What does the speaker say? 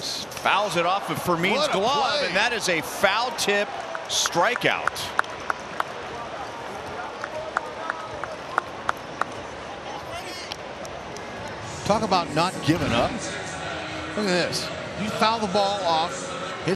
Fouls it off of Fermin's glove, play. and that is a foul tip strikeout. Talk about not giving up. Look at this. You foul the ball off.